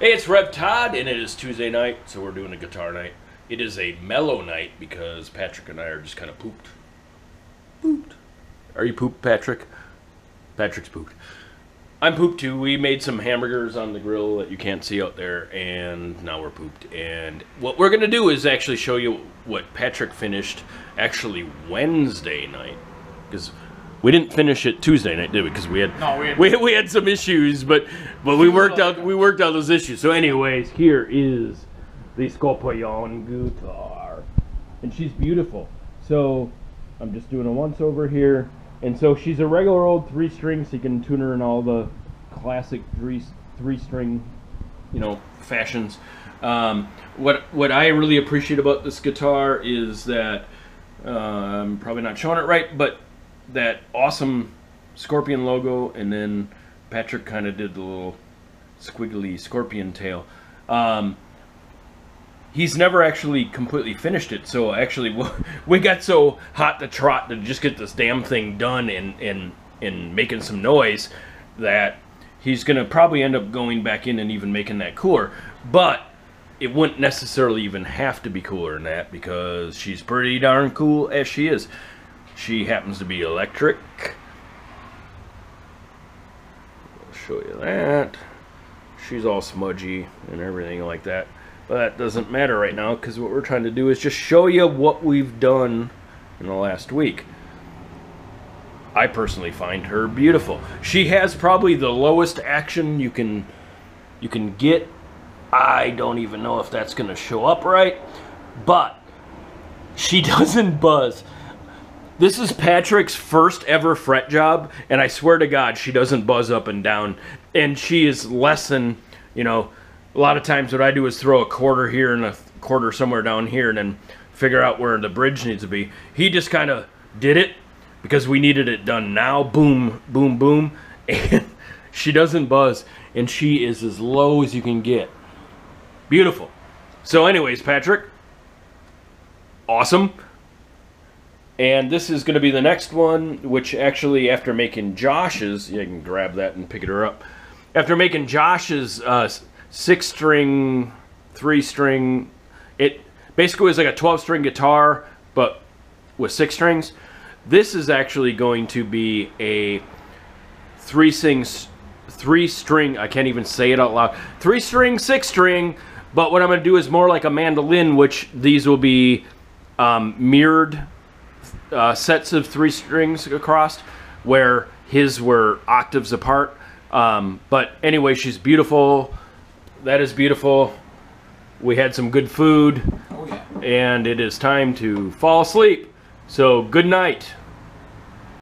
Hey, it's Rev Todd, and it is Tuesday night, so we're doing a guitar night. It is a mellow night because Patrick and I are just kind of pooped. Pooped. Are you pooped, Patrick? Patrick's pooped. I'm pooped too. We made some hamburgers on the grill that you can't see out there, and now we're pooped. And what we're gonna do is actually show you what Patrick finished actually Wednesday night, because we didn't finish it Tuesday night, did we? Because we had No, we had- we, we had some issues, but but we worked out we worked out those issues. So, anyways, here is the Scorpion guitar, and she's beautiful. So I'm just doing a once over here, and so she's a regular old three string, so you can tune her in all the classic three three string, you know, fashions. Um, what what I really appreciate about this guitar is that uh, I'm probably not showing it right, but that awesome scorpion logo, and then Patrick kind of did the little squiggly scorpion tail. Um, he's never actually completely finished it, so actually we got so hot to trot to just get this damn thing done and and and making some noise that he's gonna probably end up going back in and even making that cooler, but. It wouldn't necessarily even have to be cooler than that because she's pretty darn cool as she is. She happens to be electric. I'll show you that. She's all smudgy and everything like that. But that doesn't matter right now because what we're trying to do is just show you what we've done in the last week. I personally find her beautiful. She has probably the lowest action you can you can get. I don't even know if that's going to show up right, but she doesn't buzz. This is Patrick's first ever fret job, and I swear to God, she doesn't buzz up and down. And she is less than, you know, a lot of times what I do is throw a quarter here and a quarter somewhere down here and then figure out where the bridge needs to be. He just kind of did it because we needed it done now. Boom, boom, boom. And she doesn't buzz, and she is as low as you can get. Beautiful. So, anyways, Patrick, awesome. And this is going to be the next one, which actually, after making Josh's, you can grab that and pick it up. After making Josh's uh, six string, three string, it basically was like a 12 string guitar, but with six strings. This is actually going to be a three sings, three string. I can't even say it out loud. Three string, six string. But what I'm going to do is more like a mandolin, which these will be um, mirrored uh, sets of three strings across, where his were octaves apart. Um, but anyway, she's beautiful. That is beautiful. We had some good food, Oh yeah. and it is time to fall asleep. So good night.